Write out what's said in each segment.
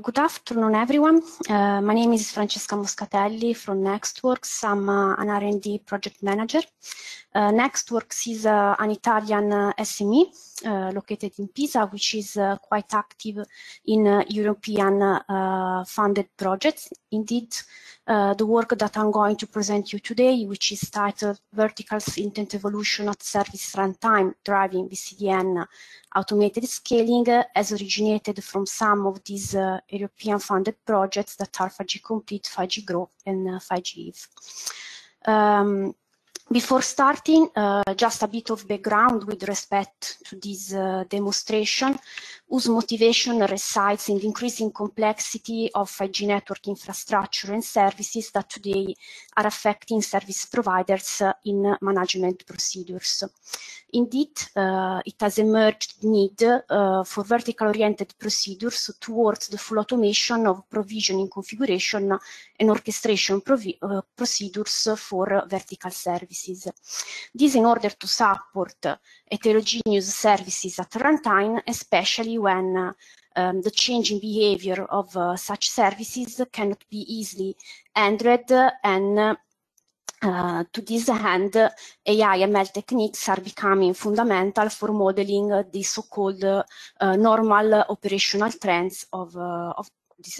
good afternoon, everyone. Uh, my name is Francesca Moscatelli from Nextworks. I'm uh, an R&D project manager. Uh, Nextworks is uh, an Italian uh, SME uh, located in Pisa, which is quite active in European funded projects. Indeed, the work that I'm going to present you today, which is titled Verticals Intent Evolution at Service Runtime Driving VCDN automated scaling has originated from some of these uh, European funded projects that are 5G Complete, 5Growth, and uh, 5G Eve. Um, before starting, uh, just a bit of background with respect to this uh, demonstration, whose motivation resides in the increasing complexity of 5G network infrastructure and services that today are affecting service providers uh, in management procedures. Indeed, uh, it has emerged need uh, for vertical-oriented procedures towards the full automation of provisioning configuration and orchestration uh, procedures for vertical services. This in order to support heterogeneous services at runtime, especially when um, the changing behavior of uh, such services cannot be easily handled and uh, to this end, AI ML techniques are becoming fundamental for modeling the so-called uh, normal operational trends of, uh, of,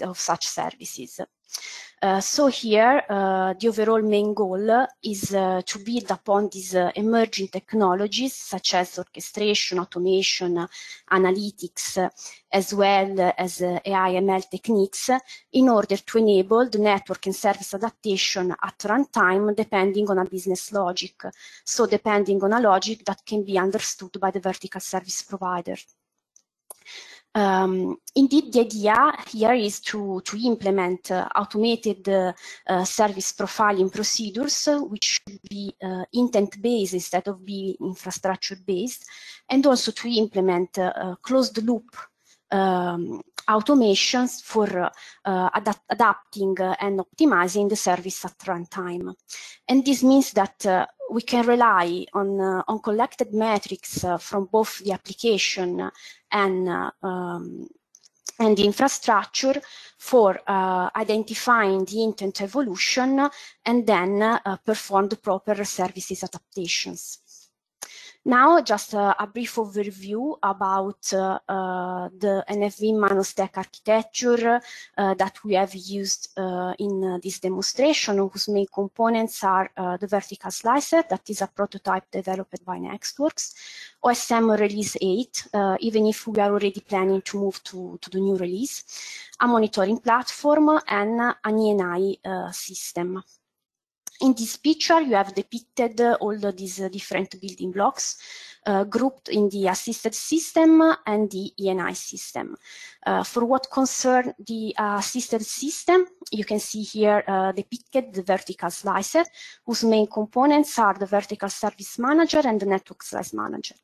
of such services. Uh, so here, uh, the overall main goal is uh, to build upon these uh, emerging technologies such as orchestration, automation, analytics, as well as uh, AI ML techniques in order to enable the network and service adaptation at runtime depending on a business logic. So depending on a logic that can be understood by the vertical service provider. Um, indeed, the idea here is to, to implement uh, automated uh, uh, service profiling procedures, which should be uh, intent-based instead of being infrastructure-based, and also to implement uh, closed-loop um, automations for uh, adapt adapting and optimizing the service at runtime. And this means that we can rely on, uh, on collected metrics uh, from both the application and, uh, um, and the infrastructure for uh, identifying the intent evolution and then uh, perform the proper services adaptations. Now, just a, a brief overview about uh, uh, the NFV ManoStack architecture uh, that we have used uh, in uh, this demonstration, whose main components are uh, the vertical slicer, that is a prototype developed by Nextworks, OSM release 8, even if we are already planning to move to, to the new release, a monitoring platform, and an ENI system. In this picture, you have depicted all these different building blocks uh, grouped in the assisted system and the ENI system. Uh, for what concern the uh, assisted system, you can see here uh, depicted the vertical slicer, whose main components are the vertical service manager and the network slice manager.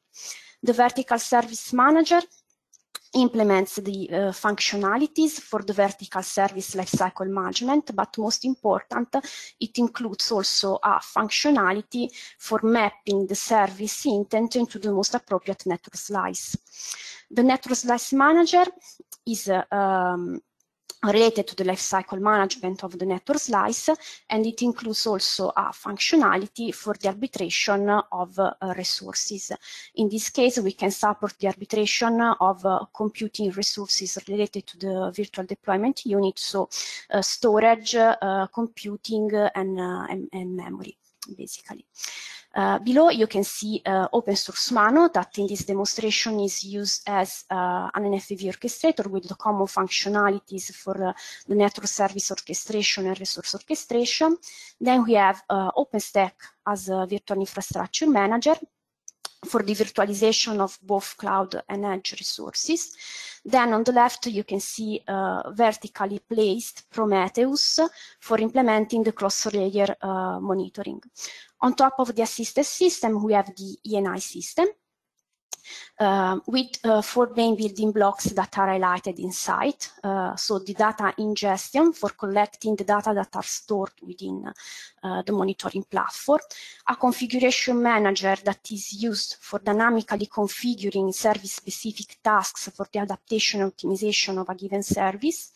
The vertical service manager implements the uh, functionalities for the vertical service lifecycle management, but most important, it includes also a functionality for mapping the service intent into the most appropriate network slice. The network slice manager is uh, um, related to the lifecycle management of the network slice, and it includes also a functionality for the arbitration of uh, resources. In this case, we can support the arbitration of uh, computing resources related to the virtual deployment unit, so uh, storage, uh, computing, and, uh, and, and memory, basically. Uh, below you can see uh, open source Mano that in this demonstration is used as uh, an NFV orchestrator with the common functionalities for uh, the network service orchestration and resource orchestration. Then we have uh, OpenStack as a virtual infrastructure manager for the virtualization of both cloud and edge resources. Then on the left, you can see uh, vertically placed Prometheus for implementing the cross-layer uh, monitoring. On top of the assisted system, we have the ENI system, uh, with uh, four main building blocks that are highlighted inside. Uh, so the data ingestion for collecting the data that are stored within uh, the monitoring platform, a configuration manager that is used for dynamically configuring service-specific tasks for the adaptation and optimization of a given service,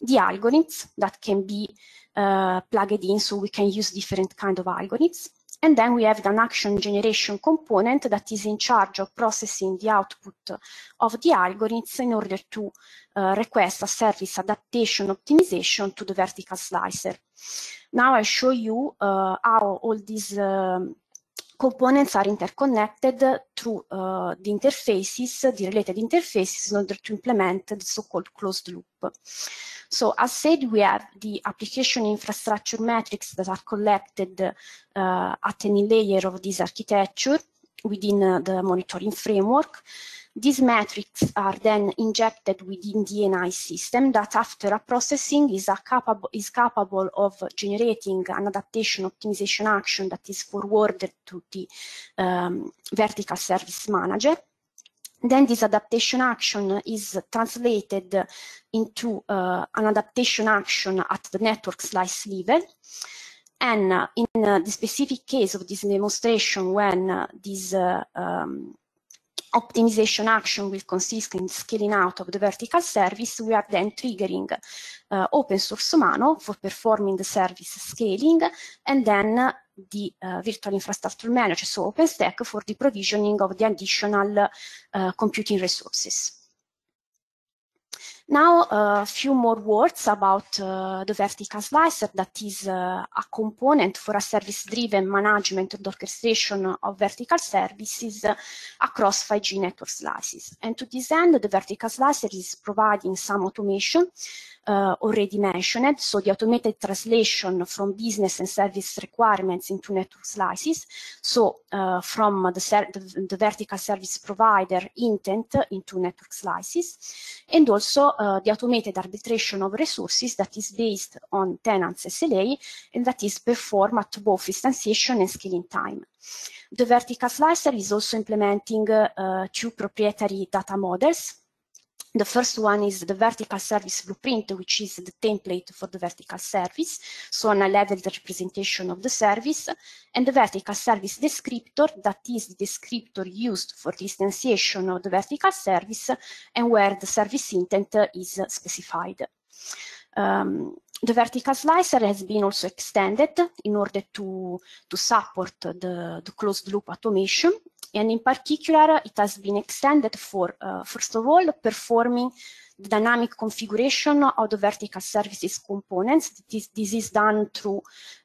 the algorithms that can be uh, plugged in so we can use different kind of algorithms, and then we have an action generation component that is in charge of processing the output of the algorithms in order to uh, request a service adaptation optimization to the vertical slicer. Now I show you uh, how all these um, components are interconnected through uh, the interfaces, the related interfaces in order to implement the so-called closed loop. So as said, we have the application infrastructure metrics that are collected uh, at any layer of this architecture within uh, the monitoring framework. These metrics are then injected within the ENI system that after a processing is, a capable, is capable of generating an adaptation optimization action that is forwarded to the um, vertical service manager. Then this adaptation action is translated into uh, an adaptation action at the network slice level. And uh, in uh, the specific case of this demonstration, when uh, this uh, um, optimization action will consist in scaling out of the vertical service, we are then triggering uh, open source Mano for performing the service scaling, and then the uh, virtual infrastructure manager, so OpenStack, for the provisioning of the additional uh, computing resources. Now, a few more words about uh, the vertical slicer that is uh, a component for a service-driven management and orchestration of vertical services across 5G network slices. And to this end, the vertical slicer is providing some automation uh, already mentioned, so the automated translation from business and service requirements into network slices, so uh, from the, the, the, vertical service provider intent into network slices, and also uh, the automated arbitration of resources that is based on tenants SLA and that is performed at both instantiation and scaling time. The vertical slicer is also implementing uh, two proprietary data models the first one is the vertical service blueprint, which is the template for the vertical service, so an high-level representation of the service, and the vertical service descriptor, that is the descriptor used for the instantiation of the vertical service and where the service intent is specified. Um, the vertical slicer has been also extended in order to, to support the, the closed loop automation and in particular, it has been extended for, uh, first of all, performing the dynamic configuration of the vertical services components. This, this is done through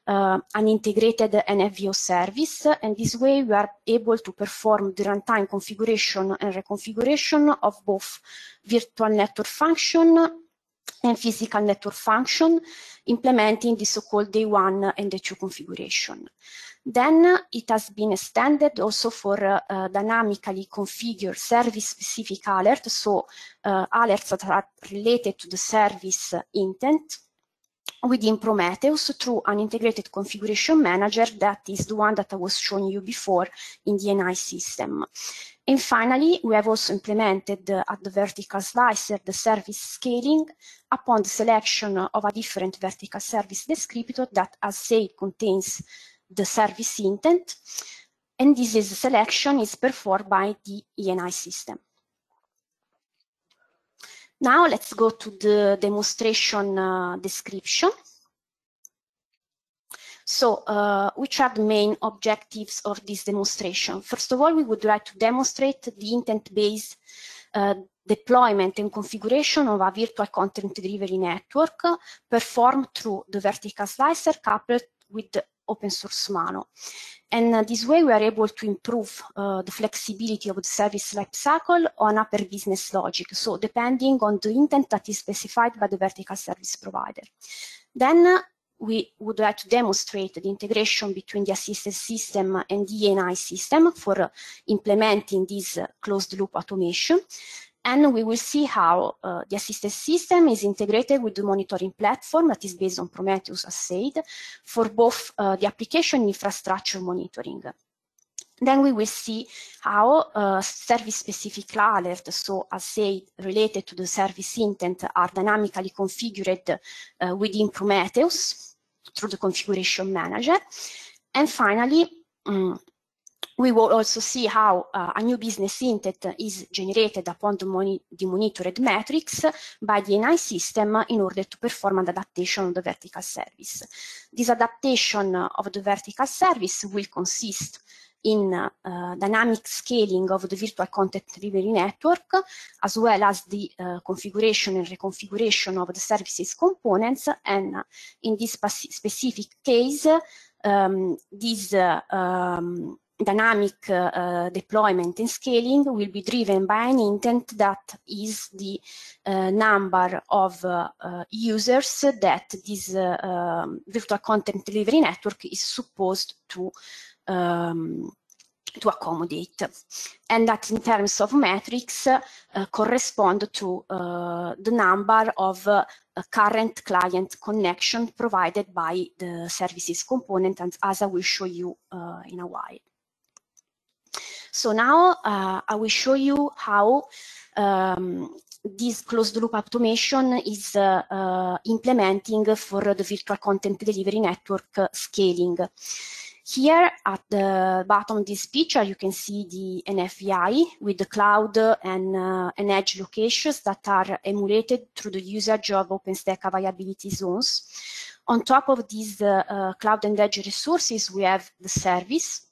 uh, an integrated NFVO service, and this way we are able to perform the runtime configuration and reconfiguration of both virtual network function and physical network function, implementing the so-called day one and day two configuration. Then it has been extended also for uh, dynamically configured service-specific alerts, so uh, alerts that are related to the service intent within Prometheus through an integrated configuration manager that is the one that I was showing you before in the ENI system. And finally, we have also implemented uh, at the vertical slicer the service scaling upon the selection of a different vertical service descriptor that, as said, contains the service intent, and this is selection is performed by the ENI system. Now let's go to the demonstration uh, description. So uh, which are the main objectives of this demonstration? First of all, we would like to demonstrate the intent-based uh, deployment and configuration of a virtual content delivery network performed through the vertical slicer coupled with open source Mano. And uh, this way we are able to improve uh, the flexibility of the service lifecycle on a per business logic, so depending on the intent that is specified by the vertical service provider. Then uh, we would like to demonstrate the integration between the assisted system and the ENI system for uh, implementing this uh, closed loop automation and we will see how uh, the assisted system is integrated with the monitoring platform that is based on Prometheus, as said, for both uh, the application infrastructure monitoring. Then we will see how uh, service-specific alerts, so as said, related to the service intent, are dynamically configured uh, within Prometheus through the configuration manager. And finally, um, we will also see how uh, a new business intent is generated upon the, moni the, monitored metrics by the ENI system in order to perform an adaptation of the vertical service. This adaptation of the vertical service will consist in uh, dynamic scaling of the virtual content delivery network, as well as the uh, configuration and reconfiguration of the services components. And in this specific case, um, this uh, um, dynamic uh, deployment and scaling will be driven by an intent that is the uh, number of uh, users that this um, virtual content delivery network is supposed to um, to accommodate and that in terms of metrics uh, correspond to uh, the number of uh, current client connection provided by the services component and as I will show you uh, in a while. So now uh, I will show you how um, this closed loop automation is uh, implementing for the virtual content delivery network scaling. Here at the bottom of this picture, you can see the NFVI with the cloud and, uh, and edge locations that are emulated through the usage of OpenStack availability zones. On top of these uh, uh, cloud and edge resources, we have the service,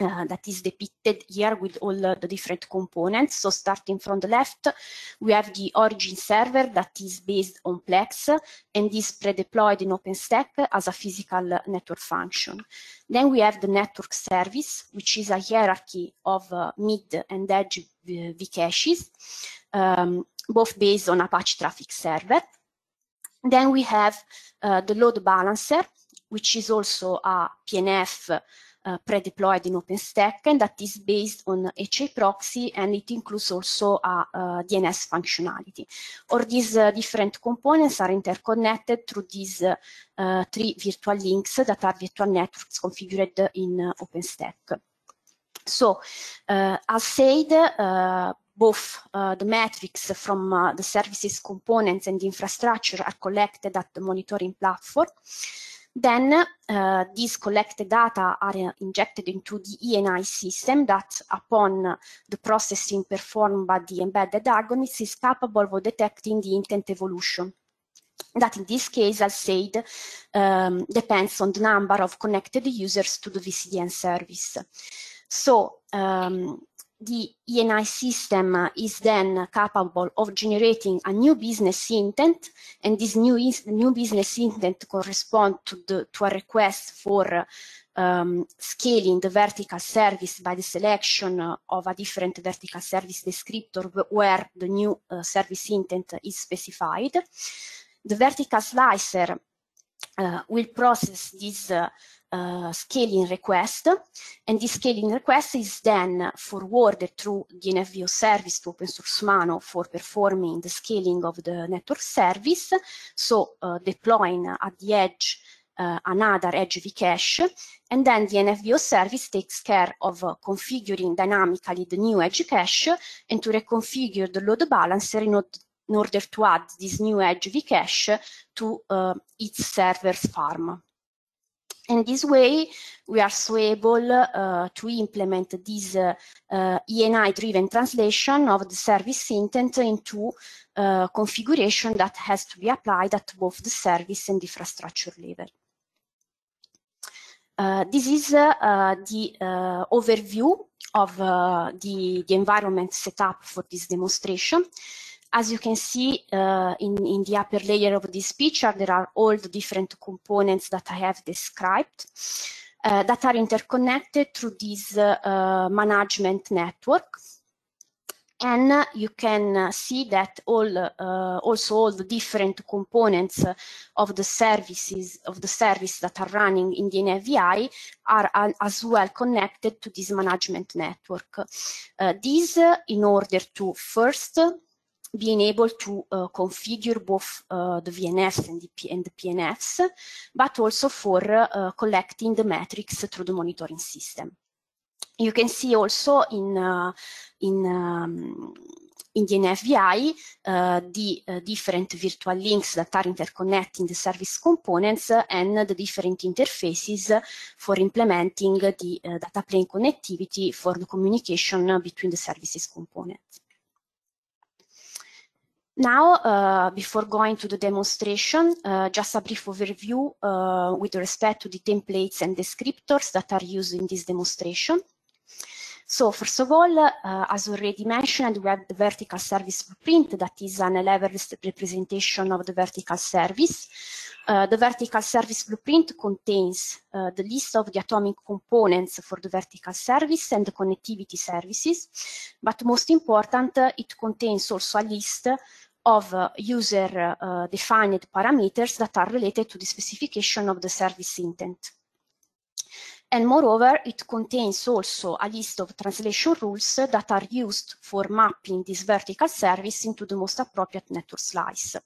uh, that is depicted here with all uh, the different components. So starting from the left, we have the origin server that is based on Plex and is pre-deployed in OpenStack as a physical network function. Then we have the network service, which is a hierarchy of uh, mid and edge vcaches, um, both based on Apache Traffic Server. Then we have uh, the load balancer, which is also a PNF uh, pre-deployed in OpenStack and that is based on HA proxy and it includes also a, DNS functionality. All these uh, different components are interconnected through these uh, three virtual links that are virtual networks configured in uh, OpenStack. So, uh, as said, uh, both uh, the metrics from uh, the services components and infrastructure are collected at the monitoring platform. Then uh, these collected data are injected into the ENI system that upon the processing performed by the embedded agonist is capable of detecting the intent evolution that in this case, as said, um, depends on the number of connected users to the VCDN service. So um, the ENI system is then capable of generating a new business intent, and this new, new business intent corresponds to, the, to a request for um, scaling the vertical service by the selection of a different vertical service descriptor where the new uh, service intent is specified. The vertical slicer uh, will process this uh, uh, scaling request, and this scaling request is then forwarded through the NFVO service to Open Source Mano for performing the scaling of the network service, so uh, deploying at the edge uh, another edge vcache, and then the NFVO service takes care of uh, configuring dynamically the new edge cache and to reconfigure the load balancer in, in order to add this new edge vcache to uh, its server's farm. And this way, we are so able uh, to implement this uh, uh, ENI-driven translation of the service intent into uh, configuration that has to be applied at both the service and infrastructure level. Uh, this is uh, the overview of the, the environment setup for this demonstration. As you can see uh, in, in the upper layer of this picture, there are all the different components that I have described uh, that are interconnected through this uh, management network. And you can see that all, uh, also all the different components of the services of the service that are running in the NFVI are as well connected to this management network. Uh, this in order to first being able to uh, configure both uh, the VNFs and the, P and the PNFs, but also for uh, collecting the metrics through the monitoring system. you can see also in, uh, in um, in the NFVI, uh, the uh, different virtual links that are interconnecting the service components and the different interfaces for implementing the data plane connectivity for the communication between the services components. Now, uh, before going to the demonstration, uh, just a brief overview uh, with respect to the templates and descriptors that are used in this demonstration. So first of all, uh, as already mentioned, we have the vertical service blueprint that is an level representation of the vertical service. Uh, the vertical service blueprint contains uh, the list of the atomic components for the vertical service and the connectivity services, but most important, it contains also a list of uh, user-defined uh, parameters that are related to the specification of the service intent. And moreover, it contains also a list of translation rules that are used for mapping this vertical service into the most appropriate network slice.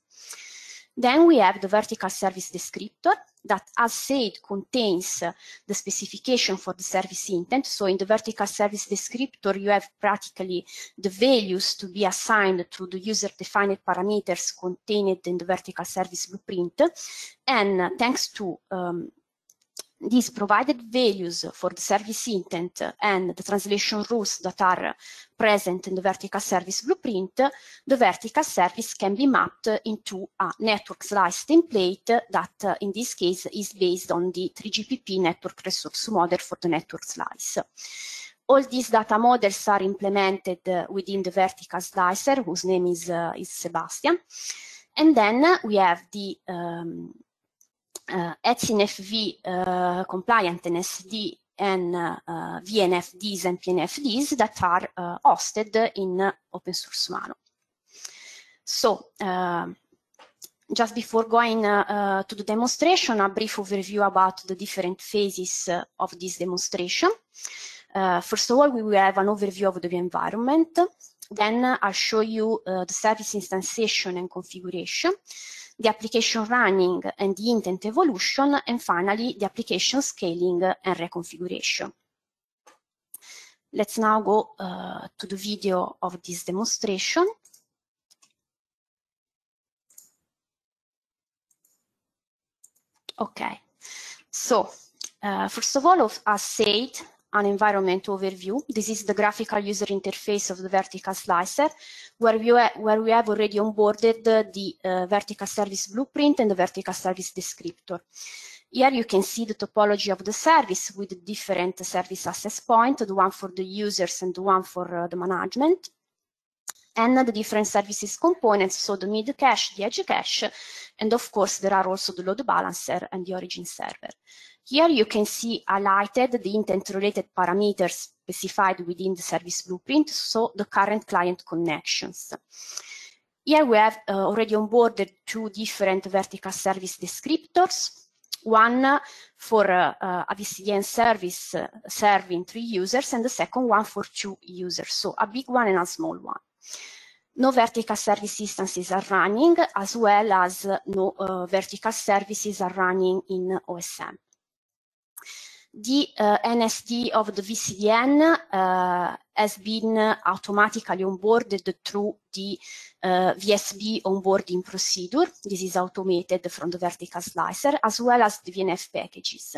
Then we have the vertical service descriptor that, as said, contains the specification for the service intent. So in the vertical service descriptor, you have practically the values to be assigned to the user-defined parameters contained in the vertical service blueprint. And thanks to um, these provided values for the service intent and the translation rules that are present in the vertical service blueprint, the vertical service can be mapped into a network slice template that uh, in this case is based on the 3GPP network resource model for the network slice. All these data models are implemented uh, within the vertical slicer, whose name is, uh, is Sebastian. And then we have the um, uh, ETSI-NFV uh, compliant NSD and uh, VNFDs and PNFDs that are uh, hosted in open source Mano. So, uh, just before going uh, to the demonstration, a brief overview about the different phases of this demonstration. first of all, we will have an overview of the environment. Then I'll show you the service instantiation and configuration the application running and the intent evolution, and finally the application scaling and reconfiguration. Let's now go uh, to the video of this demonstration. Okay, so uh, first of all, as said, an environment overview. This is the graphical user interface of the vertical slicer, where we, where we have already onboarded the uh, vertical service blueprint and the vertical service descriptor. Here you can see the topology of the service with different service access points, the one for the users and the one for uh, the management and the different services components, so the mid cache, the edge cache, and of course there are also the load balancer and the origin server. Here you can see highlighted the intent-related parameters specified within the service blueprint, so the current client connections. Here we have uh, already onboarded two different vertical service descriptors, one for uh, uh, a VCDN service uh, serving three users and the second one for two users, so a big one and a small one. No vertical service instances are running, as well as no uh, vertical services are running in OSM the uh, NSD of the VCDN uh, has been automatically onboarded through the uh, VSB onboarding procedure. This is automated from the vertical slicer, as well as the VNF packages.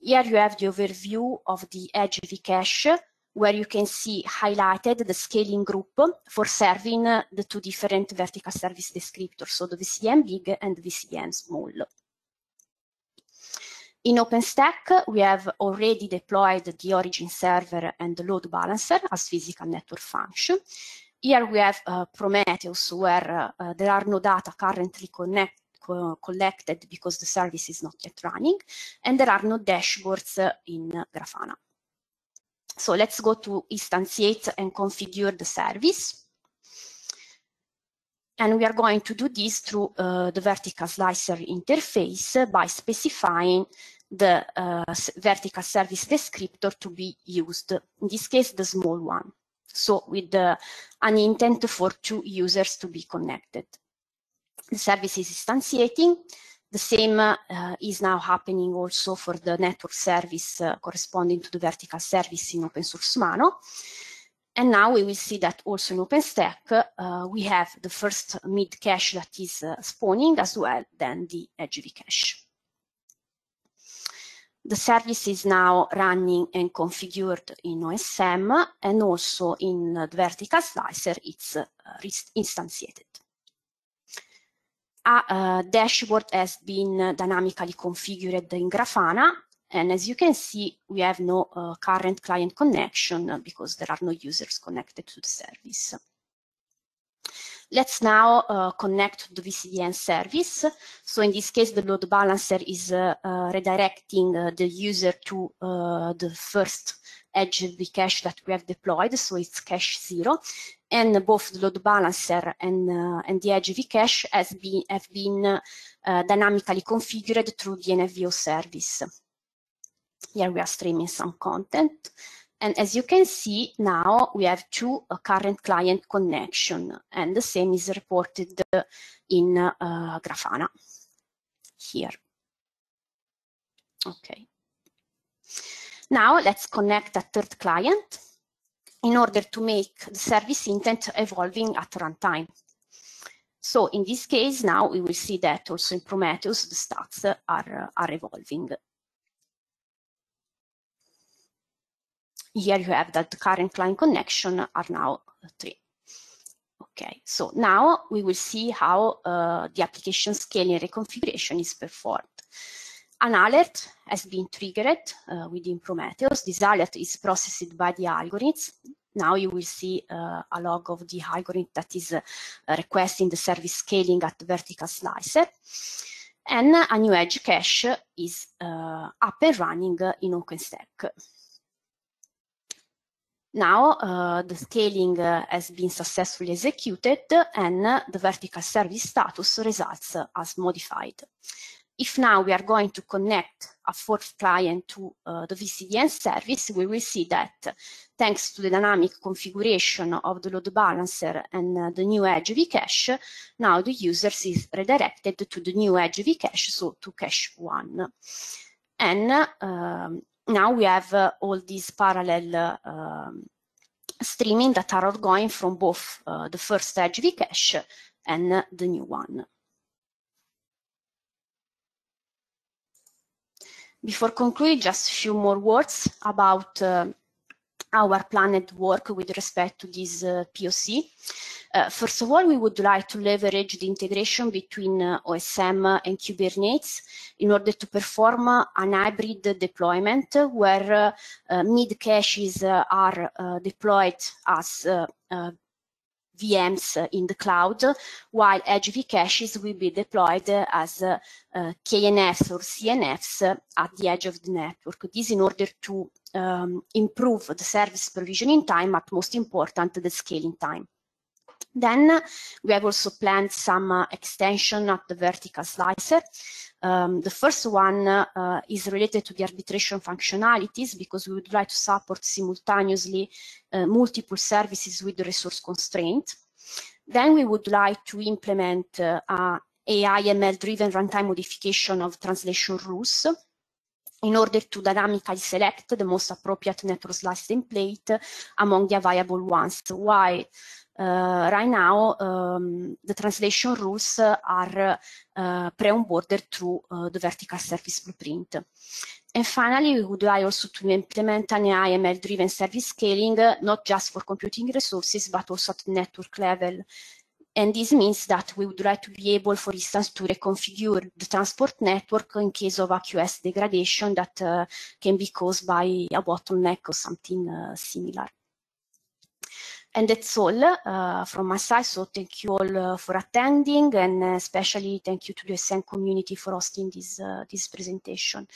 Here you have the overview of the Edge vcache, where you can see highlighted the scaling group for serving the two different vertical service descriptors, so the VCDN big and the VCDN small. In OpenStack, we have already deployed the origin server and the load balancer as physical network function. Here we have uh, Prometheus, where uh, there are no data currently collected because the service is not yet running, and there are no dashboards in Grafana. So let's go to instantiate and configure the service. And we are going to do this through uh, the vertical slicer interface by specifying the uh, vertical service descriptor to be used, in this case, the small one. So with an intent for two users to be connected. The service is instantiating, The same uh, is now happening also for the network service uh, corresponding to the vertical service in open source Mano. And now we will see that also in OpenStack, uh, we have the first mid cache that is uh, spawning as well than the edge vcache. The service is now running and configured in OSM and also in the vertical slicer, it's uh, instantiated. A uh, dashboard has been dynamically configured in Grafana and as you can see, we have no uh, current client connection because there are no users connected to the service. Let's now uh, connect to the VCDN service. So in this case, the load balancer is uh, uh redirecting uh, the user to uh, the first edge of the cache that we have deployed. So it's cache zero. And both the load balancer and, and the edge of cache has been, have been dynamically configured through the NFVO service. Here we are streaming some content. And as you can see now, we have two uh, current client connection, and the same is reported in uh, Grafana here. Okay. Now let's connect a third client in order to make the service intent evolving at runtime. So in this case, now we will see that also in Prometheus, the stats are, are evolving. Here you have that the current client connection are now three. Okay, so now we will see how uh, the application scaling reconfiguration is performed. An alert has been triggered uh, within Prometheus. This alert is processed by the algorithms. Now you will see uh, a log of the algorithm that is uh, requesting the service scaling at the vertical slicer. And a new edge cache is uh, up and running in OpenStack. Now uh, the scaling uh, has been successfully executed and uh, the vertical service status results as modified. If now we are going to connect a fourth client to uh, the VCDN service, we will see that thanks to the dynamic configuration of the load balancer and uh, the new edge vcache, now the user is redirected to the new edge vcache, so to cache one. And um, now we have uh, all these parallel um, streaming that are going from both uh, the first edge vcache and the new one. Before concluding, just a few more words about uh, our planned work with respect to this uh, POC. Uh, first of all, we would like to leverage the integration between uh, OSM and Kubernetes in order to perform an hybrid deployment where uh, uh, mid caches uh, are deployed as VMs in the cloud, while edge caches will be deployed as uh, KNFs or CNFs at the edge of the network. This in order to um, improve the service provisioning time, but most important, the scaling time. Then we have also planned some uh, extension at the vertical slicer. Um, the first one uh, is related to the arbitration functionalities because we would like to support simultaneously uh, multiple services with resource constraint. Then we would like to implement uh, AI ML-driven runtime modification of translation rules in order to dynamically select the most appropriate network slice template among the available ones. Why? Uh, right now, um, the translation rules are uh, pre-onboarded through uh, the vertical service blueprint. And finally, we would like also to implement an AI-ML-driven service scaling, not just for computing resources, but also at network level. And this means that we would like to be able, for instance, to reconfigure the transport network in case of a QoS degradation that can be caused by a bottleneck or something similar. And that's all uh, from my side. So thank you all uh, for attending and especially thank you to the SN community for hosting this, uh, this presentation.